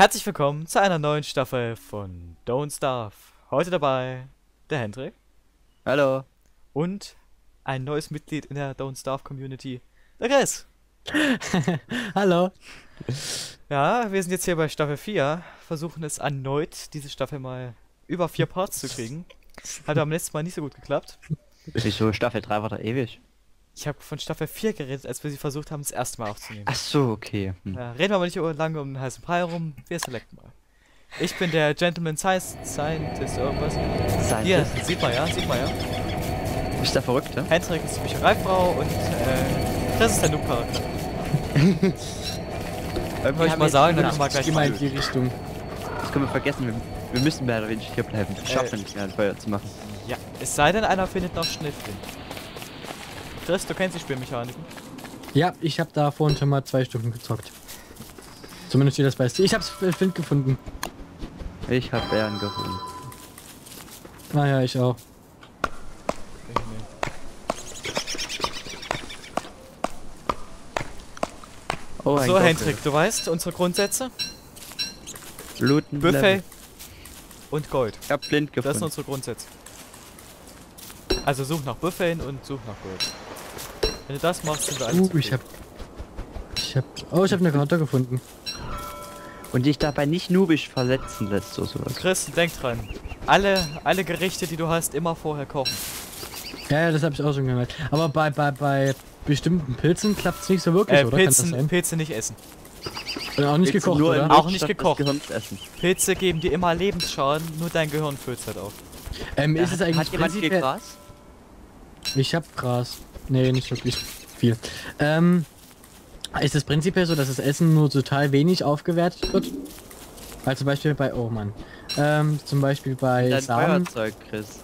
Herzlich willkommen zu einer neuen Staffel von Don't Starve. Heute dabei der Hendrik Hallo. und ein neues Mitglied in der Don't Starve Community, der Chris. Hallo. Ja, wir sind jetzt hier bei Staffel 4, versuchen es erneut, diese Staffel mal über vier Parts zu kriegen. Hat am letzten Mal nicht so gut geklappt. Wieso Staffel 3 war da ewig? Ich habe von Staffel 4 geredet, als wir sie versucht haben, das erste Mal aufzunehmen. Ach so, okay. Hm. Ja, reden wir aber nicht lange um den heißen Brei herum, wir selecten mal. Ich bin der Gentleman Science Scientist irgendwas. Hier, Scientist. sieht man ja, sieht man ja. Bist der Verrückte? Hendrik ist die Büchereifrau und äh, Chris ist der Noob-Charakter. Wollte ich mal sagen, dann wir gleich Geh mal in mal die Richtung. Das können wir vergessen. Wir, wir müssen mehr oder weniger hier bleiben. Wir schaffen Äh. nicht mehr, ein Feuer zu machen. Ja, es sei denn, einer findet noch Schnittflint. Chris, du kennst die Spielmechaniken. Ja, ich habe da vorhin schon mal zwei Stunden gezockt. Zumindest wie das weißt du. Ich hab's Flint gefunden. Ich hab Bären geholt. Naja, ich auch. Oh, So. Hendrik, du weißt unsere Grundsätze? Looten. Büffel Level. und Gold. Ich hab blind Das sind gefunden. unsere Grundsätze. Also such nach Büffeln und such nach Gold. Wenn du das machst, sind wir alle Uh, ich hab. Ich hab. Oh, ich hab eine Karte gefunden. Und dich dabei nicht nubisch verletzen lässt oder sowas. Chris, denk dran. Alle, alle Gerichte, die du hast, immer vorher kochen. Ja, ja, das habe ich auch schon gehört. Aber bei, bei, bei bestimmten Pilzen klappt's nicht so wirklich, Äh, oder? Kann das Pilzen? Pilze nicht essen. Und auch nicht du gekocht, nur oder? Auch nicht gekocht. Pilze geben dir immer Lebensschaden, nur dein Gehirn füllt halt auf. Ähm, ist Ja, es eigentlich Hat jemand viel Gras? Ich hab Gras. Nee, nicht wirklich viel. Ähm, ist es prinzipiell so, dass das Essen nur total wenig aufgewertet wird? Also zum Beispiel bei, oh Mann. Ähm, zum Beispiel bei Dein Samen. Feuerzeug, Chris.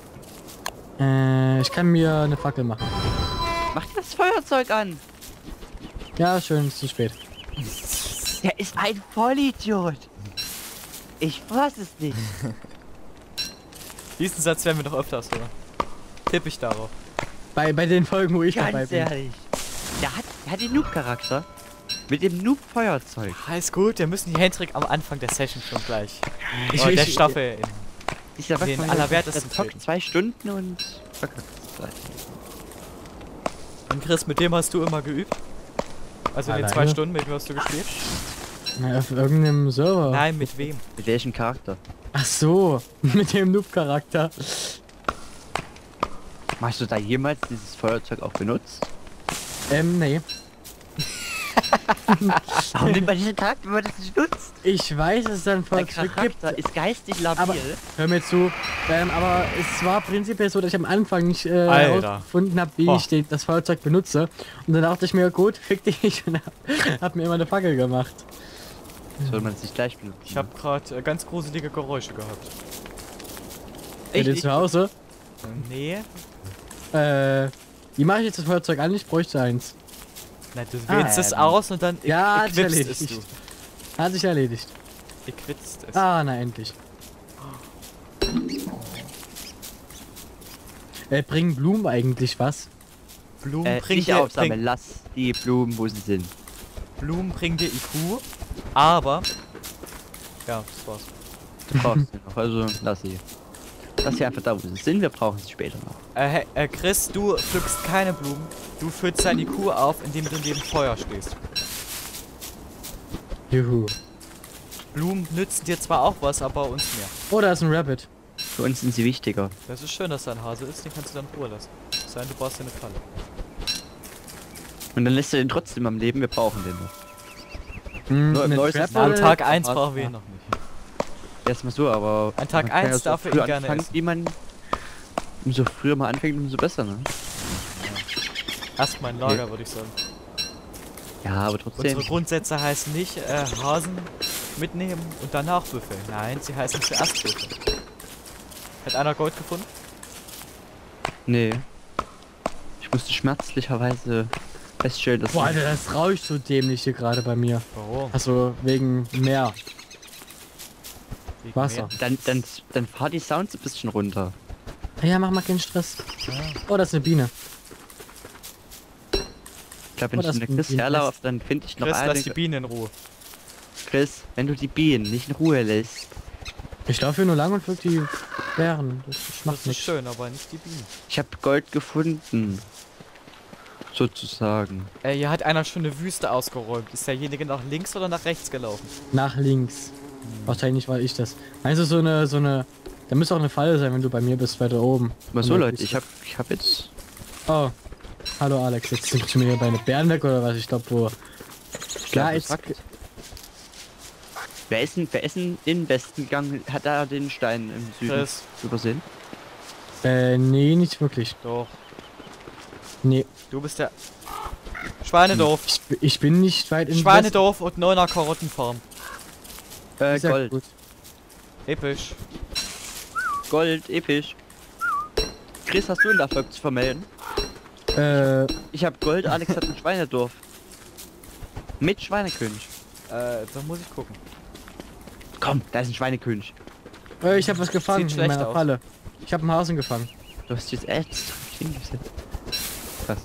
Äh, ich kann mir eine Fackel machen. Mach dir das Feuerzeug an. Ja, schön, ist zu spät. Der ist ein Vollidiot. Ich fass es nicht. Diesen Satz werden wir noch öfters hören. Tipp ich darauf. Bei, bei den Folgen, wo ich dabei Ganz bin. ehrlich. Der hat, der hat den Noob-Charakter. Mit dem Noob-Feuerzeug. Alles gut, wir müssen die Hendrik am Anfang der Session schon gleich. Ich- der ich- Staffel. In. Dieser Den Allerwertesten der treten. zwei Stunden und verkackt. Und Chris, mit dem hast du immer geübt? Also in den zwei Alleine? Stunden, mit wem hast du gespielt? Na, auf irgendeinem Server. Nein, mit wem? Mit welchem Charakter? Ach so, mit dem Noob-Charakter. Hast du da jemals dieses Feuerzeug auch benutzt? Ähm, nee. Warum nimmt man diesen Charakter, wenn man das nicht nutzt? Ich weiß, dass es dann Der Feuerzeug gibt. Ist geistig labil. Aber- Hör mir zu. Ähm, aber es war prinzipiell so, dass ich am Anfang nicht äh, herausgefunden habe, wie Boah. ich das Feuerzeug benutze. Und dann dachte ich mir, gut, fick dich und hab, hab mir immer eine Fackel gemacht. Soll man es nicht gleich benutzen? Ich habe gerade äh, ganz gruselige Geräusche gehabt. Bei dir ich, zu Hause. Nee, Äh, wie mache ich jetzt das Feuerzeug an? Ich bräuchte eins. na, du Ah, wählst es ähm. aus und dann Ja, hat sich equipst es erledigt. du. Hat sich erledigt. Equipst es. Ah, na endlich. Äh, bringen Blumen eigentlich was? Blumen äh, bringen dir, aufsammeln, bring, lass die Blumen, wo sie sind. Blumen bringen dir IQ, aber... Ja, das war's. Du brauchst sie noch, also lass sie. Lass sie einfach da, wo sie sind, wir brauchen sie später noch. Äh, he- äh, Chris, du pflückst keine Blumen. Du füllst dein IQ auf, indem du neben Feuer stehst. Juhu. Blumen nützen dir zwar auch was, aber uns mehr. Oh, da ist ein Rabbit. Für uns sind sie wichtiger. Das ist schön, dass da ein Hase ist, den kannst du dann in Ruhe lassen. Sein, du baust dir eine Falle. Und dann lässt du den trotzdem am Leben, wir brauchen den noch. Nur im eine Neues oder- Tag 1 was? brauchen wir ihn noch nicht. Erstmal so, aber. An Tag man kann eins so darf er ihn gerne anfangen, essen. Wie man. Umso früher man anfängt, umso besser, ne? Erstmal ein Lager, würde ich sagen. Ja, aber trotzdem. Unsere Grundsätze heißen nicht äh, Hasen mitnehmen und danach büffeln. Nein, sie heißen zuerst büffeln. Hat einer Gold gefunden? Nee. Ich musste schmerzlicherweise feststellen, dass. Boah, Alter, das rauscht so dämlich hier gerade bei mir. Warum? Achso, wegen Meer. Wasser. dann, dann, dann fahr die Sounds ein bisschen runter. Ja, mach mal keinen Stress. Ja. Oh, das ist eine Biene. Ich glaube, wenn Oh, ich das in der bin Chris herlaufe, dann finde ich noch Chris, lass die. Bienen in Ruhe. Chris, wenn du die Bienen nicht in Ruhe lässt. Ich laufe hier nur lang und füll die Bären. Das, das macht ist nichts. schön, aber nicht die Bienen. Ich habe Gold gefunden. Sozusagen. Äh, hier hat einer schon eine Wüste ausgeräumt. Ist derjenige nach links oder nach rechts gelaufen? Nach links. Wahrscheinlich war ich das. Meinst du so eine, so eine. Da müsste auch eine Falle sein, wenn du bei mir bist, weiter oben. Aber so Leute, ich habe ich hab jetzt... Oh. Hallo Alex, jetzt sind mir hier bei den Bären weg oder was? Ich glaube wo. Ich Ja, glaub, das sagt- Wer ist, denn, wer ist denn in den Westen gegangen? Hat da den Stein im Süden Chris. übersehen? Äh, nee, nicht wirklich. Doch. Nee. Du bist der... Schweinedorf. Ich, ich bin nicht weit in Schweinedorf und neuner Karottenfarm. Äh, Ist ja Gold. gut. Episch. Gold, episch. Chris, hast du einen Erfolg zu vermelden? Äh, Ich habe Gold, Alex hat ein Schweinedorf. Mit Schweinekönig. Äh, da muss ich gucken. Komm, da ist ein Schweinekönig. äh, ich habe was gefangen Sieht in meiner aus. Falle. Ich habe einen Hasen gefangen. Du hast jetzt echt hingesetzt. Krass.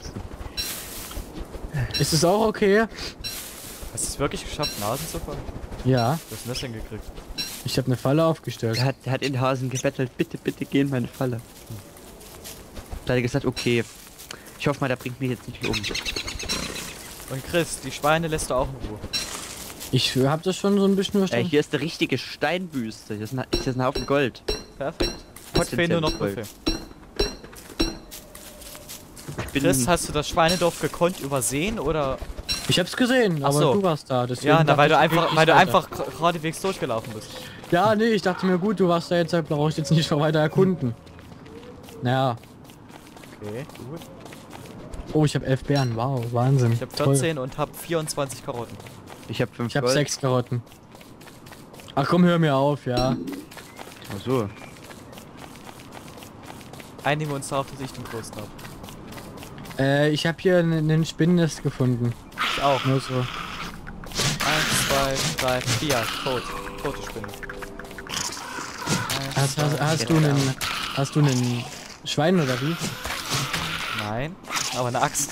Ist es auch okay? Hast du es wirklich geschafft, Nasen zu fangen? Ja. Was hast du denn das denn gekriegt? Ich habe eine Falle aufgestellt. Der hat, der hat in den Hasen gebettelt, bitte, bitte geh in meine Falle. Da hat er gesagt, okay. Ich hoffe mal, der bringt mich jetzt nicht um. Und Chris, die Schweine lässt du auch in Ruhe. Ich habe das schon so ein bisschen Ey, verstanden. hier ist eine richtige Steinwüste. Hier ist ein, hier ist ein Haufen Gold. Perfekt. Es fehlen nur noch Büffel. Chris, hast du das Schweinedorf gekonnt übersehen oder? Ich hab's gesehen, Ach aber so. du warst da. Deswegen Ja, na, weil du einfach, weil du einfach geradewegs durchgelaufen bist. Ja, nee, ich dachte mir, gut, du warst da jetzt, da brauche ich jetzt nicht noch weiter erkunden. Naja. Okay, gut. Oh, ich habe elf Bären. Wow, Wahnsinn. Ich habe Toll. 14 und habe 24 Karotten. Ich habe fünf Ich habe Gold. sechs Karotten. Ach komm, hör mir auf, ja. Ach so. Einigen wir uns darauf, dass ich den größten habe. Äh, ich habe hier einen Spinnennest gefunden. Ich auch. Nur so. Eins, zwei, drei, vier. Tot. Tote Spinne. Eins, Hast, hast, hast du einen, hast du einen Schwein oder wie? Nein, aber eine Axt.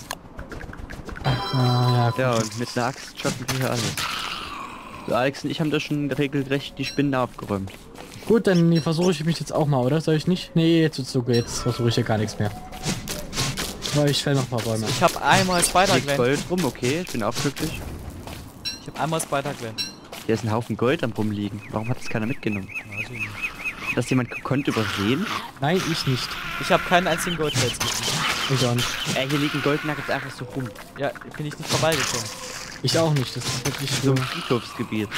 Ah, ja. Ja, und mit einer Axt schaffen wir hier alles. So, Alex und ich haben da schon regelrecht die Spinnen aufgeräumt. Gut, dann versuche ich mich jetzt auch mal, oder? Soll ich nicht? Nee, jetzt wird's so, jetzt versuche ich ja gar nichts mehr. Aber ich fäll noch ein paar Bäume. Ich habe einmal Spider-Gwen. Gold rum, okay, ich bin auch glücklich. Ich habe einmal Spider-Gwen. Hier ist ein Haufen Gold am rumliegen. Warum hat das keiner mitgenommen? Hat das jemand gekonnt übersehen? Nein, ich nicht. Ich habe keinen einzigen gefunden. Ich auch nicht. Ey, hier liegen Goldnuggets einfach so rum. Ja, bin ich nicht vorbeigekommen. Ich auch nicht. Das ist wirklich So so. ein Friedhofsgebiet.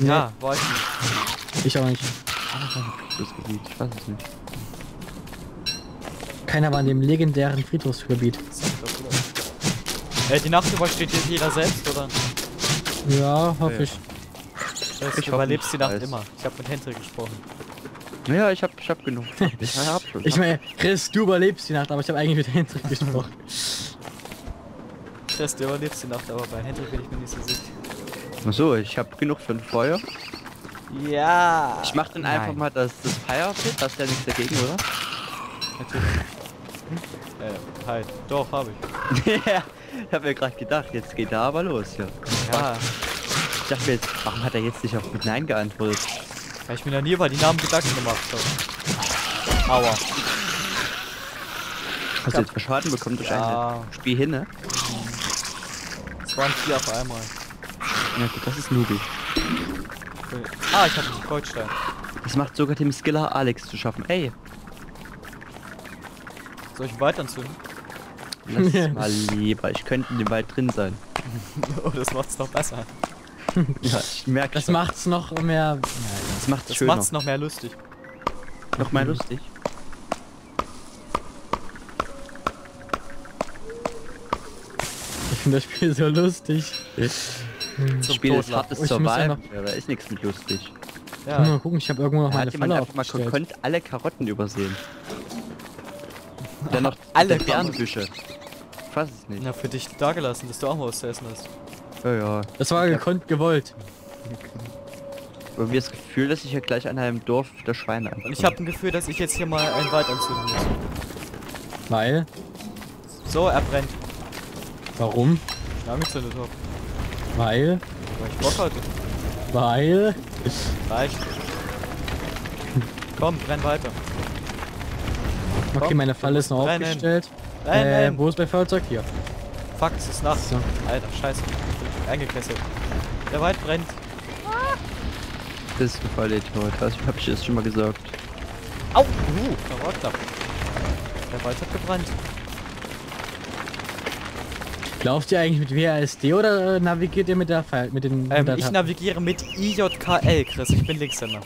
Ja, war ich nicht. ich auch nicht. Friedhofsgebiet, ich weiß es nicht. Keiner war in dem legendären Friedhofsgebiet. Äh, die Nacht übersteht jetzt jeder selbst, oder? Ja, hoffe Ja. ich. Das Ich du überlebst die Nacht weiß. immer. Ich habe mit Henry gesprochen. Naja, ich hab, ich hab genug. Ich hab schon. Ich meine, Chris, du überlebst die Nacht, aber ich habe eigentlich mit Hendrik gesprochen. Chris, du überlebst die Nacht, aber bei Henry bin ich mir nicht so sicher. Ach so, ich hab genug für ein Feuer. Ja. Ich mach dann einfach mal das, das Fire Pit, hast ja nichts dagegen, oder? Natürlich. Äh, halt. Doch, habe ich. ja, ich hab mir gerade gedacht, jetzt geht da aber los, ja. Ja, Ich dachte mir jetzt, warum hat er jetzt nicht auf mit Nein geantwortet? weil ich mir noch nie über die Namen Gedanken gemacht habe. Aua. Hast du jetzt Schaden bekommen durch Ja. ein Spiel hin, ne? Es waren vier auf einmal. Ja gut, das ist. Okay. Ah, ich habe einen Goldstein. Das macht sogar dem Skiller Alex zu schaffen. Ey, Soll ich ihn weiter anzünden? lass es mal lieber. Ich könnte in dem Wald drin sein. oh, das macht's noch besser. Ja, ich merke Das macht's noch mehr. das macht's Das schöner. macht's noch mehr lustig. noch mal lustig. Ich finde das Spiel so lustig. Das Spiel ist hartes ja Survival. Ja, da ist nichts mit lustig. Ja. Mal Ja, gucken, ich habe irgendwo noch Da meine hat jemand Falle einfach mal aufgestellt. gekonnt alle Karotten übersehen. Dann noch Alle alle Bärenbüsche. Ich weiß es nicht. na, für dich da gelassen, dass du auch mal was zu essen hast. Ja, ja. Das war gekonnt gewollt. Irgendwie das Gefühl, dass ich hier gleich an einem Dorf der Schweine Und ich habe ein Gefühl, dass ich jetzt hier mal einen Wald anzünden muss. Weil? So, er brennt. Warum? Ich angezündet habe, Weil? weil ich Bock hatte. Weil. Reicht. Komm, renn weiter. Okay, Komm, meine Falle ist noch rennen. aufgestellt. Renn, Äh, wo ist mein Fahrzeug? Hier. Fuck, es ist Nacht. So. Alter, scheiße. Ich bin eingekesselt. Der Wald brennt. Das ist ein Vollidiot. Was hab ich jetzt schon mal gesagt? Au! Uh, da war knapp. Der Wald hat gebrannt. Lauft ihr eigentlich mit WASD oder äh, navigiert ihr mit der Fall mit den Ähm, mit der ich navigiere mit IJKL, Chris. Ich bin Linkshänder.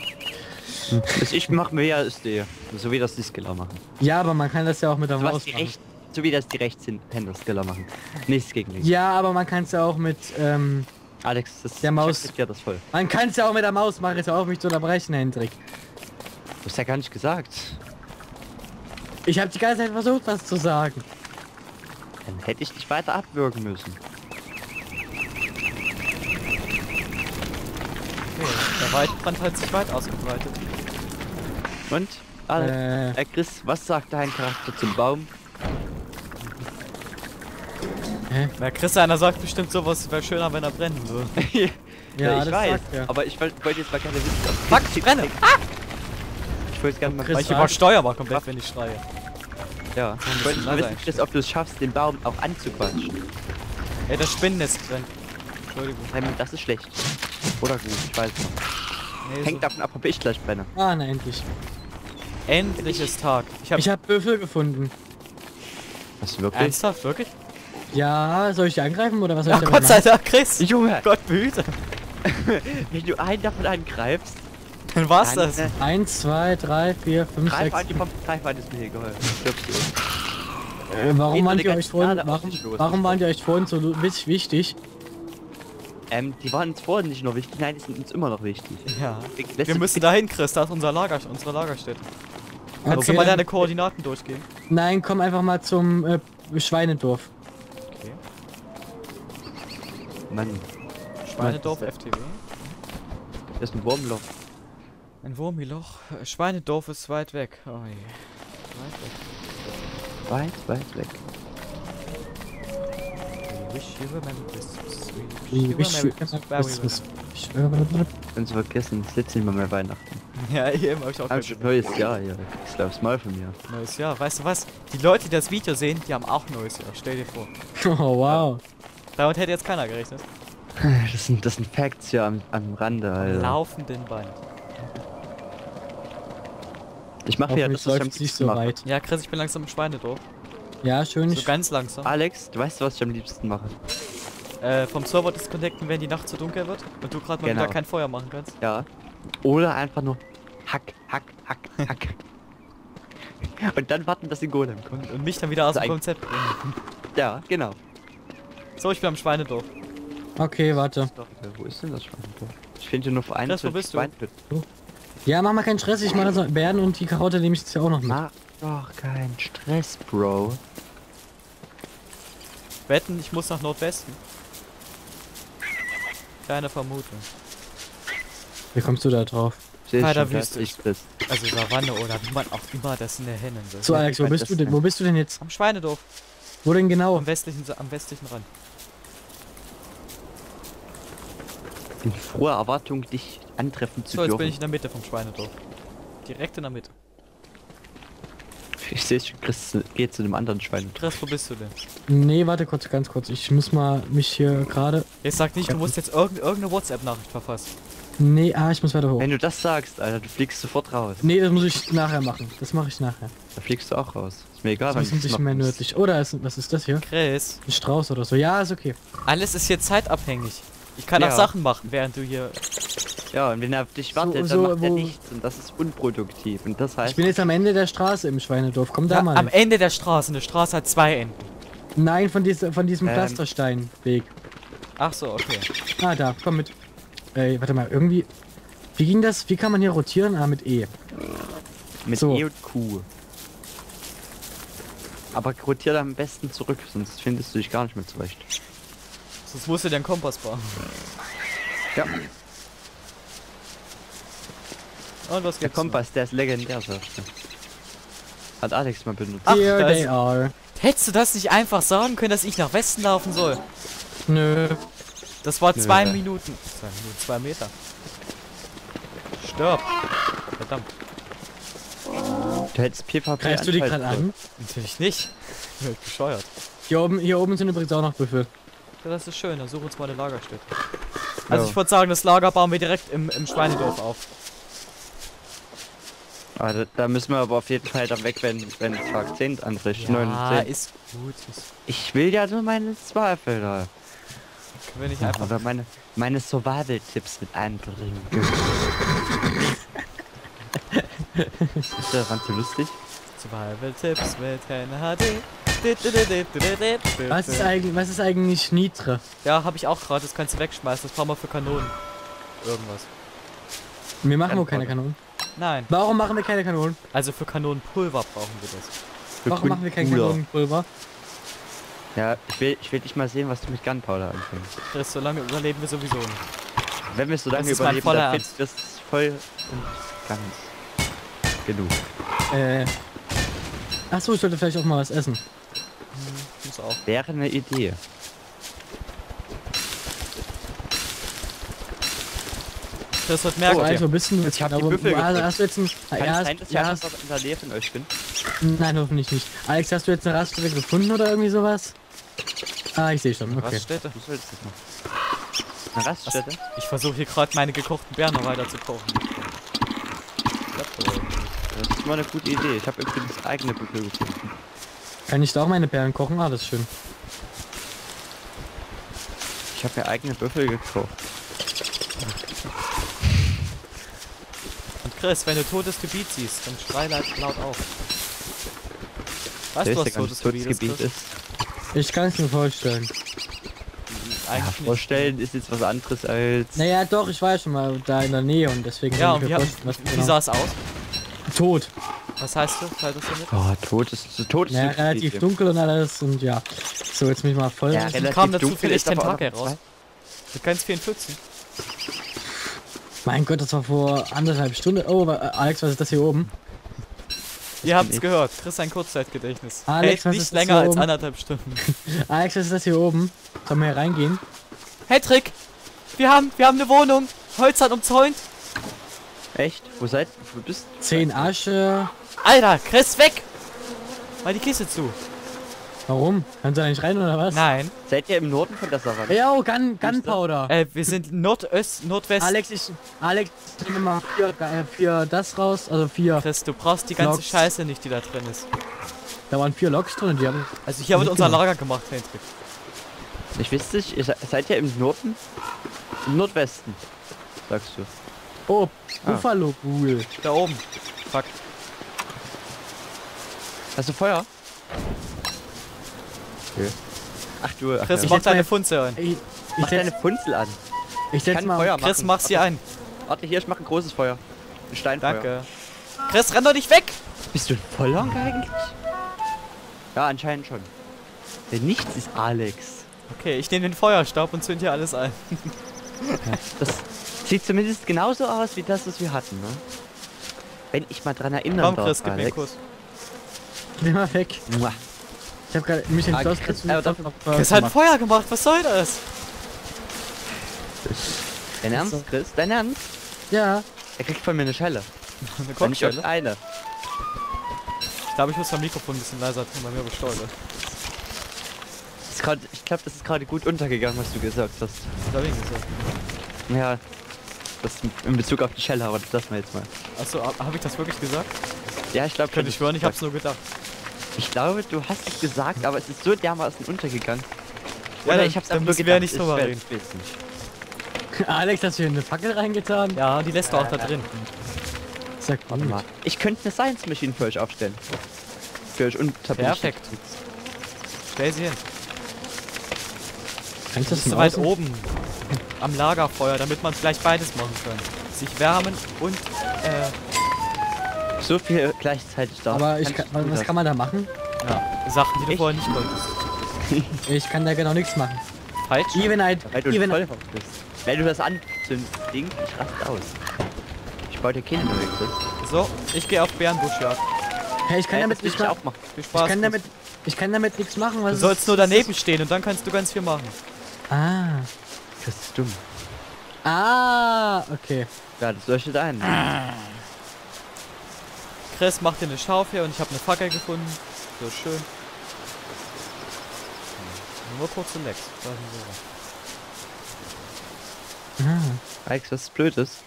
Also ich mach mir ja SD. So wie das die Skiller machen. Ja, aber man kann das ja auch mit der So, Maus was die machen. recht, so wie das die Rechtshänder Skiller machen. Nichts gegen links. Ja, aber man kann es ja auch mit ähm, Alex, das Der Maus. Ja das voll. man kann es ja auch mit der Maus machen, ist ja auch mich zu unterbrechen, Hendrik. Du hast ja gar nicht gesagt. Ich habe die ganze Zeit versucht, was zu sagen. Dann hätte ich dich weiter abwürgen müssen. Okay, der Waldbrand hat sich weit ausgebreitet. Und? Äh, äh, Chris, was sagt dein Charakter zum Baum? hä? Na, Chris, einer sagt bestimmt sowas, wäre schöner, wenn er brennen würde. Ja, ich das weiß. sagt er. Aber ich wollte jetzt mal gerne wissen, ob Fuck, ich brenne! Ich wollte gerne mal Chris, Weil ich mal komplett, wenn ich schreie. Ja, ich wollte leiser wissen. Chris, ob du es schaffst, den Baum auch anzuquatschen. Ey, das Spinnennetz brennt. Entschuldigung. Das ist schlecht. Oder gut, ich weiß nicht. Nee, Hängt so. davon ab, ob ich gleich brenne. Ah, na endlich. Endlich ist Tag. Ich hab... Ich habe Büffel gefunden. Was wirklich? Ernsthaft? Wirklich? Ja, soll ich die angreifen oder was soll Ja, ich damit Gott sei? Dank, Chris! Junge, Gott behüte. wenn du einen davon angreifst, Dann war's dann, das. äh, Eins, zwei, drei, vier, fünf, greif sechs. an die Pomp greif an, ist mir. Stirbst du. Äh, warum Geht waren so die euch vorhin, warum, warum waren die euch vorhin so wichtig? Ähm, die waren uns vorhin nicht noch wichtig, nein, die sind uns immer noch wichtig. Ja. Wir müssen dahin, Chris. Da ist unser Lager, unsere Lagerstätte. Kannst du Okay, mal dann- deine Koordinaten durchgehen? Nein, komm einfach mal zum äh, Schweinedorf. Okay. Mann, Schweinedorf FTW. das ist ein Wurmloch. Ein Wurmiloch. Äh, Schweinedorf ist weit weg. Oh je. Weit weg. Weit, weit weg. We wish you a Merry Christmas. We wish you a Merry Christmas. Ganz vergessen, es ist jetzt nicht mal mehr Weihnachten. Ja, eben hab ich auch schon neues Jahr hier. Ich glaub's mal von mir. Neues Jahr. Weißt du was? Die Leute, die das Video sehen, die haben auch neues Jahr. Stell dir vor. Oh wow. Damit hätte jetzt keiner gerechnet. Das sind, das sind Facts hier am, am Rande, Am Alter. laufenden Band. Ich mache ja das, was ich am läuft nicht liebsten so mache. weit. Ja, Chris, ich bin langsam im Schweinedorf. Ja, schön. So Ich, ganz langsam. Alex, du weißt, was ich am liebsten mache? Äh, vom Server disconnecten, wenn die Nacht zu dunkel wird und du gerade mal Genau. wieder kein Feuer machen kannst. Ja. Oder einfach nur Hack, Hack, Hack, Hack. Und dann warten, dass die Golem kommt. Und, und mich dann wieder aus dem Konzept bringen. Ja, genau. So, ich bin am Schweinedorf. okay, warte. Wo ist denn das Schweinedorf? Ich finde hier nur vereinzelt Chris, wo bist du? Ja, mach mal keinen Stress. Ich mache das Bären und die Karotte nehme ich jetzt ja auch noch mit. Mach doch keinen Stress, Bro. Wetten, ich muss nach Nordwesten. Keine Vermutung. Wie kommst du da drauf? Bei der Wüste. Also Savanne oder wie man auch immer das nennen soll. So, Alex, wo bist du denn? Wo bist du denn jetzt? Am Schweinedorf. Wo denn genau? Am westlichen, am westlichen Rand. In froher Erwartung, dich antreffen zu So, jetzt dürfen. bin ich in der Mitte vom Schweinedorf. Direkt in der Mitte. Ich sehe schon, Chris geht zu dem anderen Schwein. Chris, wo bist du denn? Nee, warte kurz, ganz kurz. Ich muss mal mich hier gerade. Jetzt sag nicht, du musst jetzt irgend, irgendeine WhatsApp-Nachricht verfassen. Nee, ah, ich muss weiter hoch. Wenn du das sagst, Alter, du fliegst sofort raus. Nee, das muss ich nachher machen. Das mache ich nachher. Da fliegst du auch raus. Ist mir egal, du's bisschen mehr nördlich. Oder ist, was ist das hier? Chris, Ein Strauß oder so. Ja, ist okay. alles ist hier zeitabhängig. Ich kann Ja. auch Sachen machen, während du hier... Ja, und wenn er auf dich wartet, so, dann macht er nichts und das ist unproduktiv. Und das heißt, Ich bin jetzt am Ende der Straße im Schweinedorf. Komm da Ja, mal. am. Ende der Straße. Eine Straße hat zwei Enden. Nein, von, diese, von diesem Ähm. Pflastersteinweg. Ach so, okay. Ah, da, komm mit. Ey, warte mal, irgendwie. Wie ging das? Wie kann man hier rotieren? Ah, mit E. mit so. E und Q. Aber rotier am besten zurück, sonst findest du dich gar nicht mehr zurecht. Sonst musst du den Kompass bauen. Ja, Und was der Kompass, der ist legendär, sagst du. Hat Alex mal benutzt. Ach, Here they are. noch? Hättest du das nicht einfach sagen können, dass ich nach Westen laufen soll? Nö. Das war zwei Nö. Minuten. Zwei Minuten, zwei Meter. Stirb. Verdammt. Du hättest PvP Greifst du die gerade an? Natürlich nicht. Ich bin bescheuert. Hier oben, hier oben sind übrigens auch noch Büffel. Ja, das ist schön. Dann such uns mal eine Lagerstätte. Also Ja. ich würde sagen, das Lager bauen wir direkt im, im Schweinedorf auf. Ah, da, da müssen wir aber auf jeden Fall dann weg, wenn, wenn Tag 10 anbricht. 9 und Ja, 10. ist gut. Ist, Ich will ja nur meine Zweifel da. können wir nicht einfach... Oder meine, meine Survival-Tipps mit einbringen. ist der Rand so lustig? Survival-Tipps mit HD. Was ist eigentlich, was ist eigentlich Nitre? Ja, habe ich auch gerade. Das kannst du wegschmeißen. Das brauchen wir für Kanonen. Irgendwas. Wir machen wohl keine. Kanonen. Nein. Warum machen wir keine Kanonen? Also für Kanonenpulver brauchen wir das. Für Warum machen wir kein. Kanonenpulver? Ja, ich will, ich will dich mal sehen, was du mit Gunpowder anfängst. Chris, so lange überleben wir sowieso nicht. Wenn wir so Das lange mein überleben, dann Ernst. findest du das voll und ganz genug. Äh. Achso, ich sollte vielleicht auch mal was essen. Hm, muss auch. Wäre eine Idee. Chris wird Oh, merken. also, wo bist denn du jetzt? Ich hab die Aber- Büffel also, gefunden. hast du jetzt ein. Kann ja, es hast- sein, dass ich ja, einfach in der Nähe von euch bin? Nein, hoffentlich nicht. Alex, hast du jetzt eine Raststätte gefunden oder irgendwie sowas? Ah, ich sehe schon, okay. Raststätte. Du solltest das machen. Eine Raststätte? Ich versuche hier gerade meine gekochten Beeren noch weiter zu kochen. Das ist mal eine gute Idee. Ich habe übrigens eigene Büffel gefunden. Kann ich da auch meine Beeren kochen? Ah, das ist schön. Ich habe mir eigene Büffel gekocht. Chris, wenn du totes Gebiet siehst, dann schrei laut, laut auf. Weißt du, was totes Gebiet, Gebiet ist? Ich kann es mir vorstellen. Ja, vorstellen ist jetzt was anderes als. Naja, doch, ich war ja schon mal da in der Nähe und deswegen Ja, und wie, hat- was wie genau. sah es aus? Tot. Was heißt du? Teil das damit? Oh, tot ist so tot ist Naja, relativ dunkel und alles und ja. So, jetzt mich mal voll. Ja, relativ kam dazu dunkel vielleicht Tentakel raus. Mit ganz vielen Pfützen. Mein Gott, das war vor anderthalb Stunden. Oh, äh, Alex, was ist das hier oben? Ihr habt's ich. gehört. Chris ein Kurzzeitgedächtnis. Alex, Hält was nicht ist das länger hier als oben? anderthalb Stunden. Alex, was ist das hier oben? Sollen wir hier reingehen? Hey Trick! Wir haben, wir haben eine Wohnung. Holzern umzäunt. Echt? Wo seid Wo bist Zehn Asche. Alter, Chris, weg! Mal die Kiste zu. Warum? Kannst du da nicht rein oder was? Nein. Seid ihr im Norden von der Savanne? Ja, oh, Gun, Gunpowder. Äh, wir sind Nordöst, Nordwest. Alex, ich, Alex, ich nehme mal vier, äh, vier das raus, also vier. Chris, du brauchst die ganze Loks. Scheiße nicht, die da drin ist. Da waren vier Loks drin, die haben. Also hier wird unser. Lager gemacht, Hendrik. Ich wüsste nicht, ihr se- seid ihr im Norden? Im Nordwesten, sagst du. Oh, Ah. Buffalo Ghoul. Da oben. Fuck. Hast du Feuer? Okay. Ach du, ach, Chris, ja. mach deine Funze ein. Ich, ich mach deine Funzel an. ich setz kann mal. Feuer Chris, mach sie ein. Warte, hier, ich mach ein großes Feuer. Ein Steinfeuer. Danke. Chris, renn doch nicht weg! Bist du ein Volllong eigentlich? Ja, anscheinend schon. Denn nichts ist Alex. Okay, ich nehme den Feuerstab und zünd hier alles ein. Das sieht zumindest genauso aus wie das, was wir hatten, ne? Wenn ich mal dran erinnern Komm, darf, Chris, gib mir einen Alex. Kuss. Geh mal weg. Muah. Ich hab gerade mich entschlossen, Chris, dass du mich darf- auf Feuer Chris hat. Feuer gemacht, was soll das? Dein Ernst, so. Chris? Dein Ernst? Ja. Er kriegt von mir eine Schelle. Eine Kochstelle. irgendeine. Ich glaube, ich muss mein Mikrofon ein bisschen leiser tun, bei mir bestäubt. Grad, ich glaube, das ist gerade gut untergegangen, was du gesagt hast. Da bin ich gesagt. Ja, das in Bezug auf die Schelle, aber das lassen wir jetzt mal. Achso, habe ich das wirklich gesagt? Ja, ich glaube, Könnte ich schwören, ich hab's nur gedacht. Ich glaube, du hast es gesagt, aber es ist so dermaßen untergegangen. Ja, Oder dann- ich hab's dann einfach nur müssen wir gedacht. nicht ich drüber reden. Alex, hast du hier eine Fackel reingetan? Ja, die lässt du auch da drin. Sag Warte mal. Ich könnte eine Science Machine für euch aufstellen. Für euch unterbringen. Perfekt. Stell sie hin. Kannst Das du ist das weit oben. Am Lagerfeuer, damit man vielleicht beides machen kann. Sich wärmen und, äh, So viel gleichzeitig da. Aber ich kann, was kann man da machen? ja, Sachen, die du Ich? vorher nicht konntest. Ich kann da genau nichts machen. Falsch? Even I, Weil du even bist. Wenn du das anzündest, Ding, ich raste aus. Ich dir keine neue, Chris. So, ich gehe auf Bärenbuschjagd. hey, ich kann Äh, damit das nicht ich machen. auch machen. Viel Spaß. Ich kann damit, ich kann damit nichts machen. Was Du ist- sollst nur daneben stehen und dann kannst du ganz viel machen. Ah. Chris ist dumm. Ah, okay. Ja, das leuchtet ein. Chris macht dir eine Schaufel und ich habe eine Fackel gefunden. So schön. Hm. Nur kurze Lecks. Da. Ah. Alex, was blöd ist.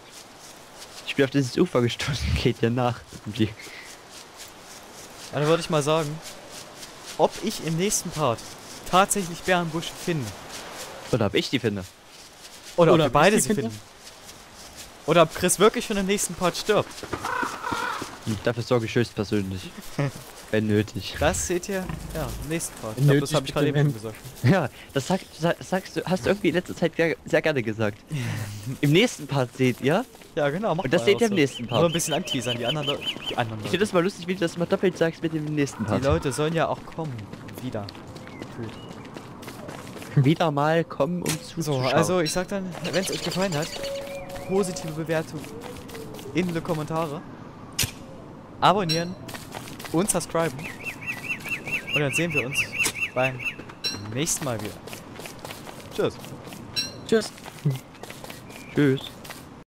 Ich bin auf dieses Ufer gestoßen, geht dir nach. irgendwie. Ja, dann würde ich mal sagen, ob ich im nächsten Part tatsächlich Bärenbusche finde. Oder ob ich die finde. Oder, Oder ob wir beide sie finde. finden. Oder ob Chris wirklich schon im nächsten Part stirbt. Und dafür sorge ich höchstpersönlich. Wenn nötig. Das seht ihr, ja, im nächsten Part. Ich Nötig glaube, das habe ich gerade eben gesagt. Ja, das, sag, sag, sagst du, hast du irgendwie in letzter Zeit sehr gerne gesagt. Im nächsten Part seht ihr. Ja, genau. Mach Und das seht ihr im so. nächsten Part. Nur ein bisschen anteasern, die anderen, die anderen Ich finde das mal lustig, wie du das mal doppelt sagst mit dem nächsten Die Part. Leute sollen ja auch kommen. Wieder. Wieder mal kommen, um So, zuzuschauen. also ich sag dann, wenn es euch gefallen hat, positive Bewertung in die Kommentare. Abonnieren und subscriben. Und dann sehen wir uns beim nächsten Mal wieder. Tschüss. Tschüss. Tschüss.